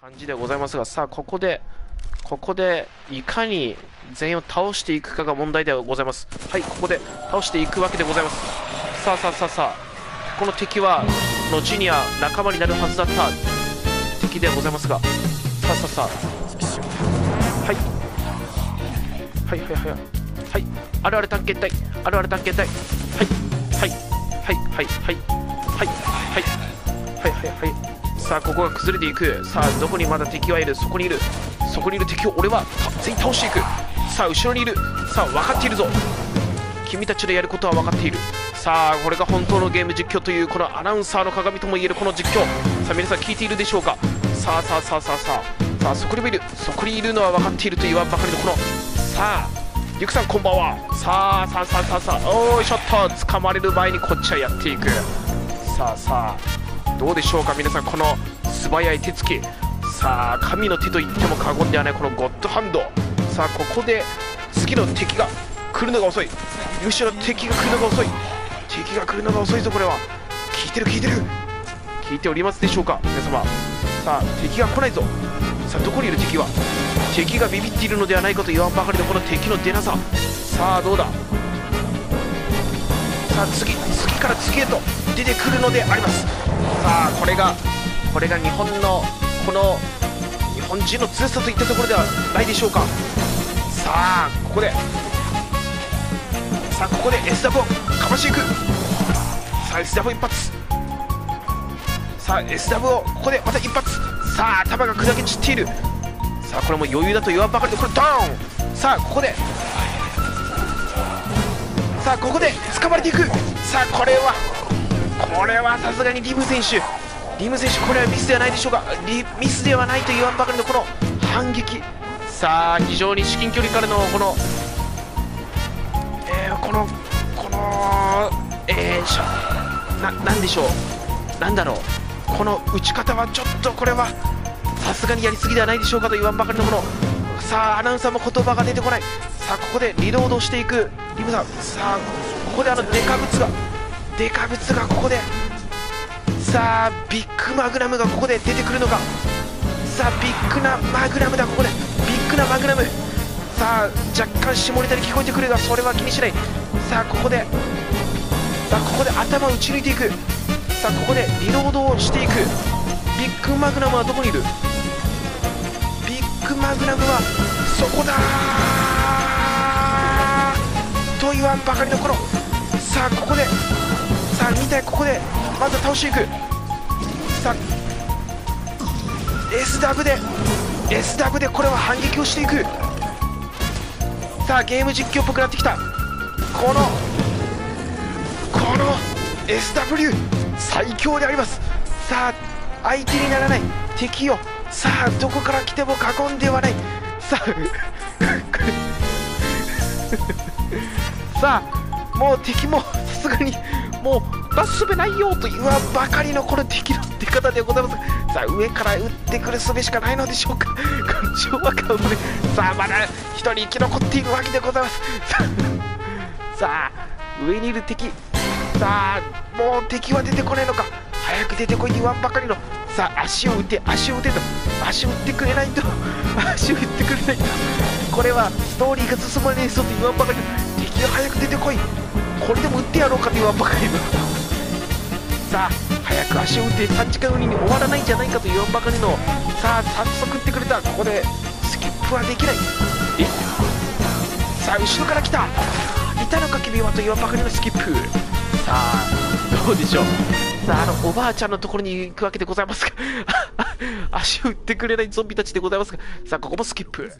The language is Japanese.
感じでございますが、さあ、ここで、ここで、いかに全員を倒していくかが問題ではございます。はい、ここで倒していくわけでございます。さあさあさあさあ、この敵は、後には仲間になるはずだった敵でございますが、さあさあさあ、はい、はいはいはい、はい、はい。あるある探検隊、あるある探検隊、はい、さあここが崩れていく。さあどこにまだ敵はいる？そこにいる。そこにいる敵を俺は全員倒していく。さあ後ろにいる。さあ分かっているぞ。君たちのやることは分かっている。さあこれが本当のゲーム実況というこのアナウンサーの鏡ともいえるこの実況。さあ皆さん聞いているでしょうか？さあさあさあさあさあ。さあそこにもいる。そこにいるのは分かっていると言わんばかりのこのさあゆくさんこんばんは。さあさあさあさあさあ。おーいちょっと掴まれる前にこっちはやっていく。さあさあ。どうでしょうか？皆さんこの素早い手つき。さあ神の手と言っても過言ではないこのゴッドハンド。さあここで次の敵が来るのが遅い。むしろ敵が来るのが遅い。敵が来るのが遅いぞこれは。聞いてる聞いてる。聞いておりますでしょうか？皆様。さあ敵が来ないぞ。さあどこにいる敵は？敵がビビっているのではないかと言わんばかりのこの敵の出なさ。さあどうだ？さあ次次から次へと。出てくるのであります。さあこれがこれが日本のこの日本人の強さといったところではないでしょうか。さあここで。さあここで S ダブをかましていく。さあ S ダブ一発。さあ S ダブをここでまた一発。さあ頭が砕け散っている。さあこれも余裕だと言わんばかりでこれドーン。さあここで。さあここで掴まれていく。さあこれはこれはさすがにリム選手。リム選手これはミスではないでしょうか。リミスではないと言わんばかりのこの反撃。さあ非常に至近距離からのこのえー、このこのえー、しななんでしょう。なんだろう。この打ち方はちょっとこれはさすがにやりすぎではないでしょうかと言わんばかりのこのさあアナウンサーも言葉が出てこない。さあここでリロードしていく。リムさんさあここであのデカブツがデカブツがここで。さあビッグマグナムがここで出てくるのか。さあビッグなマグナムだここで。ビッグなマグナム。さあ若干下ネタに聞こえてくるがそれは気にしない。さあここで。さあここで頭を打ち抜いていく。さあここでリロードをしていく。ビッグマグナムはどこにいる？ビッグマグナムはそこだと言わんばかりの頃。さあここでさあ見てここでまず倒していく。さあ S ダブで S ダブでこれは反撃をしていく。さあゲーム実況っぽくなってきた。このこの SW 最強であります。さあ相手にならない。敵をさあどこから来ても囲んではない。さあ さあもう敵もさすがにもうなすすべないよと言わんばかりのこの敵の出方でございますさあ上から撃ってくる術しかないのでしょうか。この昭和感をねさあまだ1人生き残っているわけでございますさあさあ上にいる敵さあもう敵は出てこないのか早く出てこいと言わんばかりのさあ足を打て足を打てと足を打ってくれないと足を打ってくれないとこれはストーリーが進まねえぞと言わんばかりの敵が早く出てこいこれでも打ってやろうかと言わんばかりのさあ早く足を打って3時間売りに終わらないんじゃないかと言わんばかりのさあ早速打ってくれた。ここでスキップはできない。えさあ後ろから来たいたのか君はと言わんばかりのスキップさあどうでしょう。さああのおばあちゃんのところに行くわけでございますが。足を打ってくれないゾンビたちでございますが。さあここもスキップ。